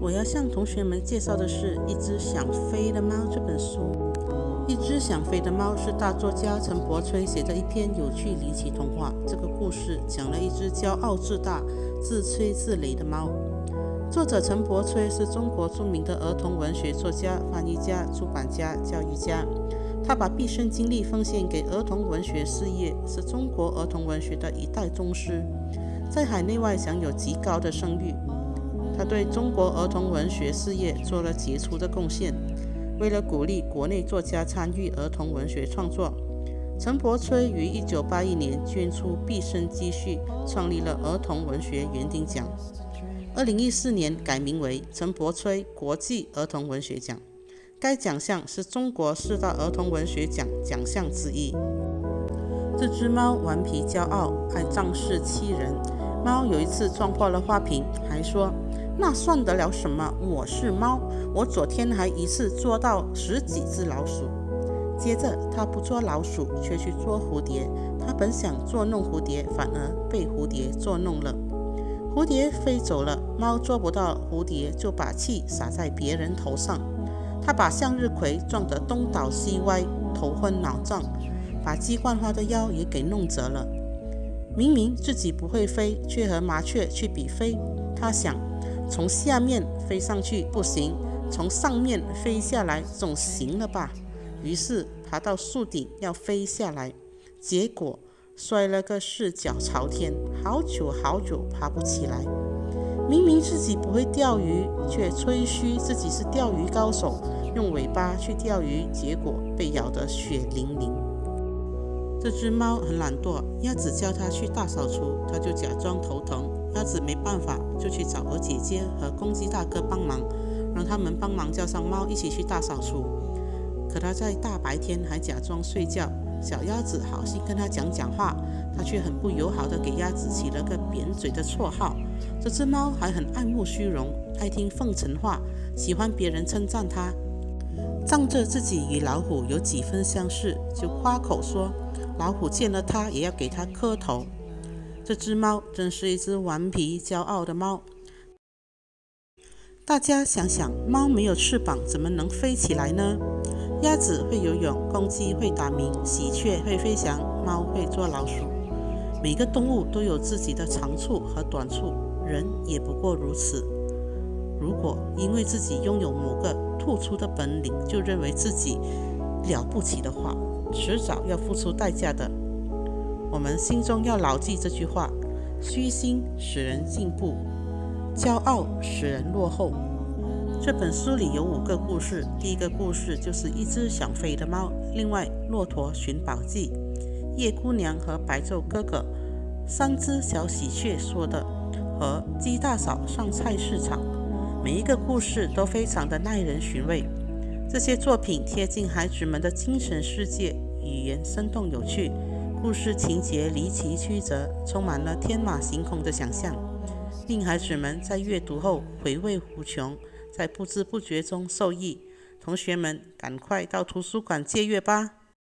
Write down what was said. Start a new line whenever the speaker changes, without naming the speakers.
我要向同学们介绍的是《一只想飞的猫》这本书。《一只想飞的猫》是大作家陈伯吹写的一篇有趣离奇童话。这个故事讲了一只骄傲自大、自吹自擂的猫。作者陈伯吹是中国著名的儿童文学作家、翻译家、出版家、教育家。他把毕生精力奉献给儿童文学事业，是中国儿童文学的一代宗师，在海内外享有极高的声誉。他对中国儿童文学事业做了杰出的贡献。为了鼓励国内作家参与儿童文学创作，陈伯吹于1981年捐出毕生积蓄，创立了儿童文学园丁奖。2014年改名为陈伯吹国际儿童文学奖。该奖项是中国四大儿童文学奖奖项之一。这只猫顽皮骄傲，爱仗势欺人。猫有一次撞破了花瓶，还说：“那算得了什么？我是猫，我昨天还一次捉到十几只老鼠。”接着，它不捉老鼠，却去捉蝴蝶。它本想捉弄蝴蝶，反而被蝴蝶捉弄了。蝴蝶飞走了，猫捉不到蝴蝶，就把气撒在别人头上。他把向日葵撞得东倒西歪，头昏脑胀，把鸡冠花的腰也给弄折了。明明自己不会飞，却和麻雀去比飞。他想，从下面飞上去不行，从上面飞下来总行了吧？于是爬到树顶要飞下来，结果摔了个四脚朝天，好久好久爬不起来。明明自己不会钓鱼，却吹嘘自己是钓鱼高手。用尾巴去钓鱼，结果被咬得血淋淋。这只猫很懒惰，鸭子叫它去大扫除，它就假装头疼。鸭子没办法，就去找鹅姐姐和公鸡大哥帮忙，让他们帮忙叫上猫一起去大扫除。可它在大白天还假装睡觉。小鸭子好心跟它讲讲话，它却很不友好的给鸭子起了个扁嘴的绰号。这只猫还很爱慕虚荣，爱听奉承话，喜欢别人称赞它。仗着自己与老虎有几分相似，就夸口说老虎见了它也要给它磕头。这只猫真是一只顽皮骄傲的猫。大家想想，猫没有翅膀怎么能飞起来呢？鸭子会游泳，公鸡会打鸣，喜鹊会飞翔，猫会捉老鼠。每个动物都有自己的长处和短处，人也不过如此。如果因为自己拥有某个突出的本领，就认为自己了不起的话，迟早要付出代价的。我们心中要牢记这句话：虚心使人进步，骄傲使人落后。这本书里有五个故事，第一个故事就是一只想飞的猫，另外《骆驼寻宝记》、叶姑娘和白昼哥哥、三只小喜鹊说的和鸡大嫂上菜市场。每一个故事都非常的耐人寻味。这些作品贴近孩子们的精神世界，语言生动有趣，故事情节离奇曲折，充满了天马行空的想象，令孩子们在阅读后回味无穷，在不知不觉中受益。同学们，赶快到图书馆借阅吧！